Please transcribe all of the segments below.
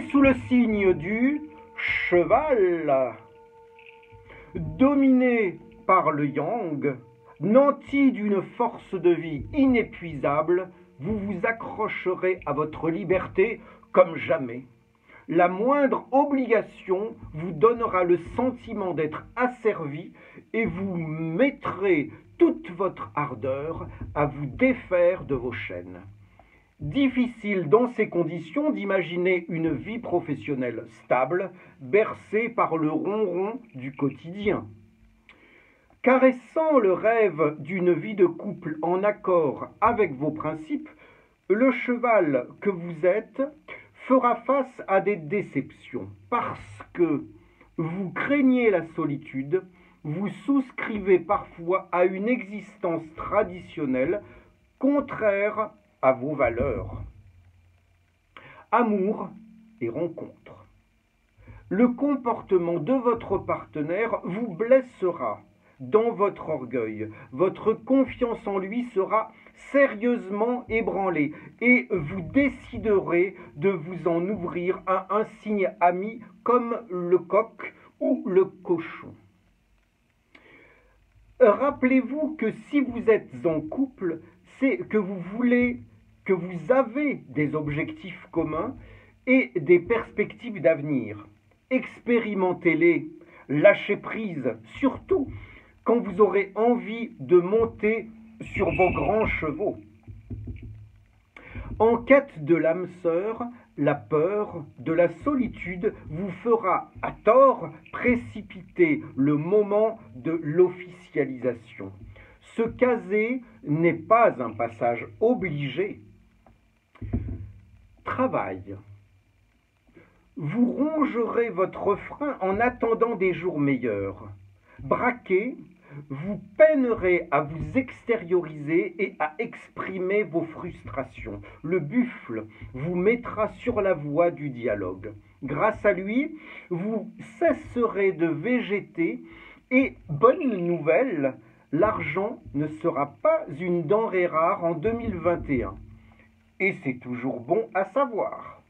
sous le signe du cheval. Dominé par le yang, nanti d'une force de vie inépuisable, vous vous accrocherez à votre liberté comme jamais. La moindre obligation vous donnera le sentiment d'être asservi et vous mettrez toute votre ardeur à vous défaire de vos chaînes. Difficile dans ces conditions d'imaginer une vie professionnelle stable, bercée par le ronron du quotidien. Caressant le rêve d'une vie de couple en accord avec vos principes, le cheval que vous êtes fera face à des déceptions parce que vous craignez la solitude, vous souscrivez parfois à une existence traditionnelle contraire à vos valeurs. Amour et rencontre. Le comportement de votre partenaire vous blessera dans votre orgueil. Votre confiance en lui sera sérieusement ébranlée et vous déciderez de vous en ouvrir à un signe ami comme le coq ou le cochon. Rappelez-vous que si vous êtes en couple, c'est que vous voulez, que vous avez des objectifs communs et des perspectives d'avenir. Expérimentez-les, lâchez prise, surtout quand vous aurez envie de monter sur vos grands chevaux. En quête de l'âme sœur, la peur de la solitude vous fera à tort précipiter le moment de l'officialisation. Se caser n'est pas un passage obligé. Travail. Vous rongerez votre frein en attendant des jours meilleurs. Braqué, vous peinerez à vous extérioriser et à exprimer vos frustrations. Le buffle vous mettra sur la voie du dialogue. Grâce à lui, vous cesserez de végéter et, bonne nouvelle, l'argent ne sera pas une denrée rare en 2021. Et c'est toujours bon à savoir.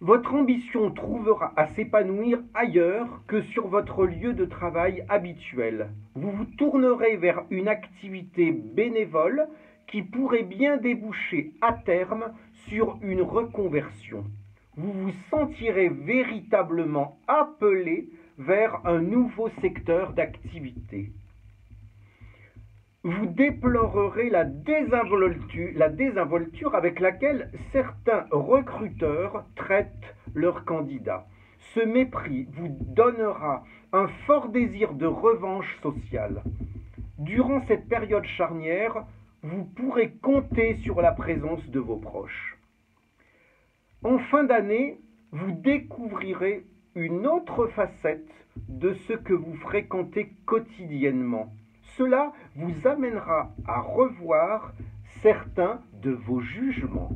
Votre ambition trouvera à s'épanouir ailleurs que sur votre lieu de travail habituel. Vous vous tournerez vers une activité bénévole qui pourrait bien déboucher à terme sur une reconversion. Vous vous sentirez véritablement appelé vers un nouveau secteur d'activité vous déplorerez la désinvolture, avec laquelle certains recruteurs traitent leurs candidats. Ce mépris vous donnera un fort désir de revanche sociale. Durant cette période charnière, vous pourrez compter sur la présence de vos proches. En fin d'année, vous découvrirez une autre facette de ce que vous fréquentez quotidiennement cela vous amènera à revoir certains de vos jugements.